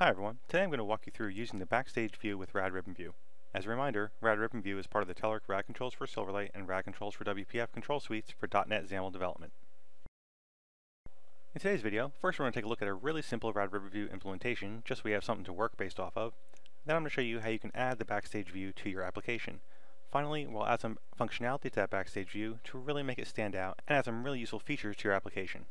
Hi everyone, today I'm going to walk you through using the Backstage view with Rad Ribbon View. As a reminder, Rad Ribbon View is part of the Telerik Rad Controls for Silverlight and Rad Controls for WPF control suites for .NET XAML development. In today's video, first we're going to take a look at a really simple Rad Ribbon View implementation, just so we have something to work based off of. Then I'm going to show you how you can add the Backstage view to your application. Finally, we'll add some functionality to that Backstage view to really make it stand out and add some really useful features to your application.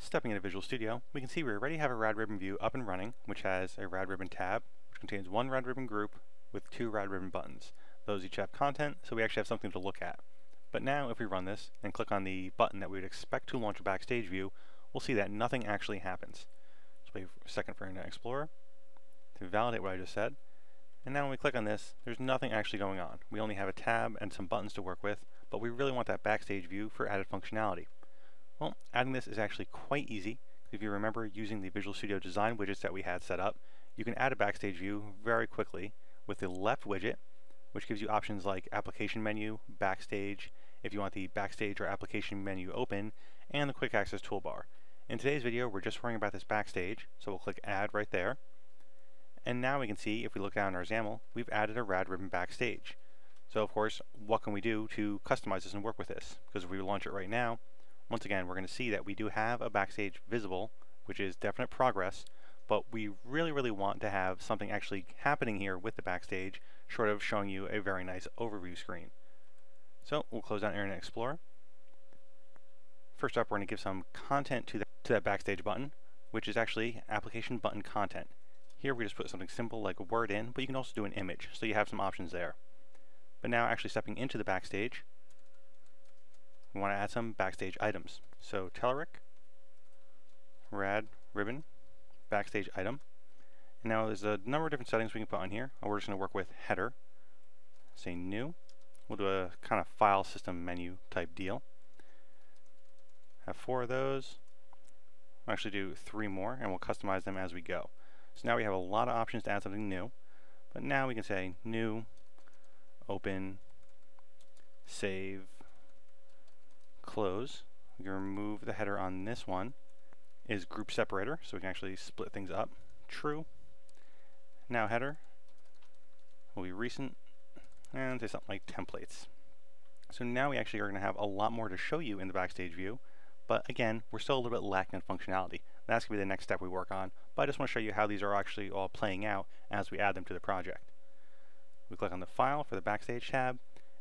Stepping into Visual Studio, we can see we already have a Rad Ribbon view up and running, which has a Rad Ribbon tab, which contains one Rad Ribbon group with two Rad Ribbon buttons. Those each have content, so we actually have something to look at. But now if we run this and click on the button that we would expect to launch a Backstage view, we'll see that nothing actually happens. Let's wait a second for Internet Explorer to validate what I just said. And now when we click on this, there's nothing actually going on. We only have a tab and some buttons to work with, but we really want that Backstage view for added functionality. Well, adding this is actually quite easy. If you remember using the Visual Studio Design widgets that we had set up, you can add a Backstage view very quickly with the left widget, which gives you options like Application Menu, Backstage, if you want the Backstage or Application Menu open, and the Quick Access toolbar. In today's video, we're just worrying about this Backstage, so we'll click Add right there. And now we can see, if we look down in our XAML, we've added a Rad Ribbon Backstage. So of course, what can we do to customize this and work with this? Because if we launch it right now, once again, we're going to see that we do have a backstage visible, which is definite progress, but we really, really want to have something actually happening here with the backstage, short of showing you a very nice overview screen. So we'll close down Internet Explorer. First up, we're going to give some content to, the, to that backstage button, which is actually application button content. Here we just put something simple like a word in, but you can also do an image, so you have some options there. But now actually stepping into the backstage, we want to add some backstage items. So Telerik, rad ribbon, backstage item. And now there's a number of different settings we can put on here. We're just going to work with header, say new. We'll do a kind of file system menu type deal. Have four of those. We'll actually do three more and we'll customize them as we go. So now we have a lot of options to add something new. But now we can say new, open, save, close, we can remove the header on this one, is group separator, so we can actually split things up. True. Now header will be recent, and say something like templates. So now we actually are going to have a lot more to show you in the Backstage view, but again, we're still a little bit lacking in functionality. That's going to be the next step we work on, but I just want to show you how these are actually all playing out as we add them to the project. We click on the File for the Backstage tab,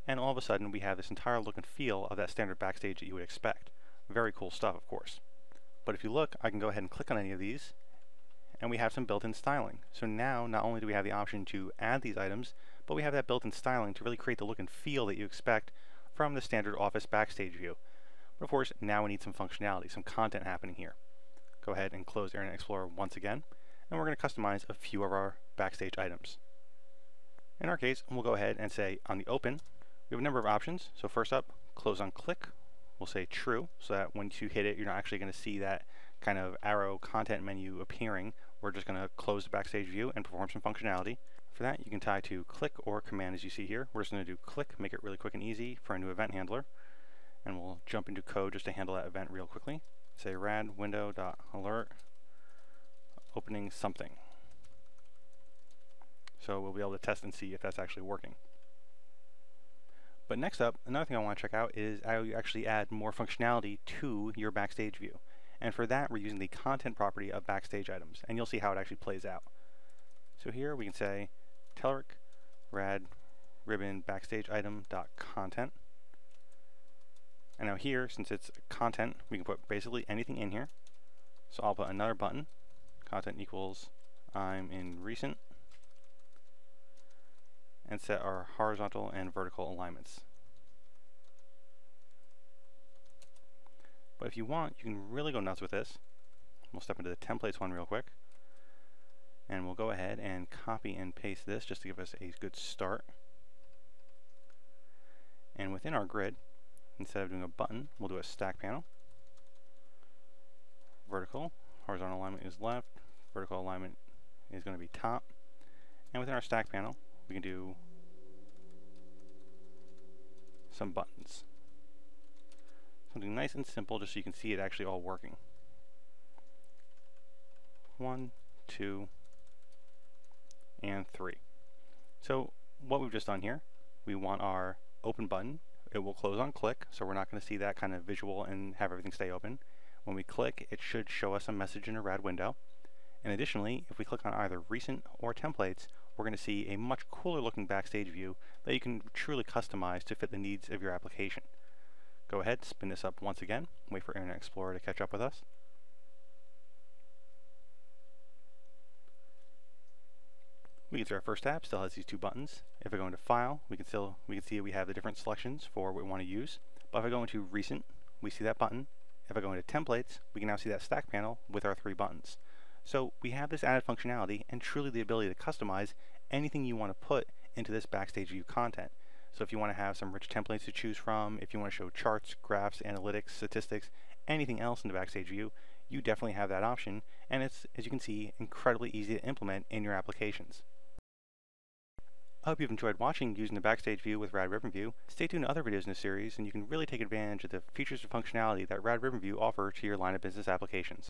and all of a sudden we have this entire look and feel of that standard backstage that you would expect. Very cool stuff, of course. But if you look, I can go ahead and click on any of these, and we have some built-in styling. So now, not only do we have the option to add these items, but we have that built-in styling to really create the look and feel that you expect from the standard Office Backstage view. But of course, now we need some functionality, some content happening here. Go ahead and close Internet Explorer once again, and we're going to customize a few of our Backstage items. In our case, we'll go ahead and say on the open, we have a number of options. So first up, close on click. We'll say true, so that once you hit it, you're not actually going to see that kind of arrow content menu appearing. We're just going to close the backstage view and perform some functionality. For that, you can tie to click or command as you see here. We're just going to do click, make it really quick and easy for a new event handler. And we'll jump into code just to handle that event real quickly. Say rad window.alert opening something. So we'll be able to test and see if that's actually working. But next up, another thing I want to check out is how you actually add more functionality to your Backstage view. And for that, we're using the content property of Backstage items, and you'll see how it actually plays out. So here we can say Telerik rad ribbon backstage item dot content. And now here, since it's content, we can put basically anything in here. So I'll put another button, content equals I'm in recent, and set our horizontal and vertical alignments. But if you want, you can really go nuts with this. We'll step into the templates one real quick. And we'll go ahead and copy and paste this just to give us a good start. And within our grid, instead of doing a button, we'll do a stack panel. Vertical, horizontal alignment is left, vertical alignment is going to be top. And within our stack panel, we can do some buttons. Something nice and simple just so you can see it actually all working. one, two, and three. So what we've just done here, we want our open button. It will close on click, so we're not going to see that kind of visual and have everything stay open. When we click, it should show us a message in a rad window. And additionally, if we click on either recent or templates, we're going to see a much cooler looking backstage view that you can truly customize to fit the needs of your application. Go ahead, spin this up once again, wait for Internet Explorer to catch up with us. We can see our first tab still has these two buttons. If I go into File, we can still we can see we have the different selections for what we want to use. But if I go into Recent, we see that button. If I go into Templates, we can now see that stack panel with our three buttons. So we have this added functionality and truly the ability to customize anything you want to put into this Backstage View content. So if you want to have some rich templates to choose from, if you want to show charts, graphs, analytics, statistics, anything else in the Backstage View, you definitely have that option, and it's, as you can see, incredibly easy to implement in your applications. I hope you've enjoyed watching using the Backstage View with Rad Ribbon View. Stay tuned to other videos in this series, and you can really take advantage of the features and functionality that Rad Ribbon View offer to your line of business applications.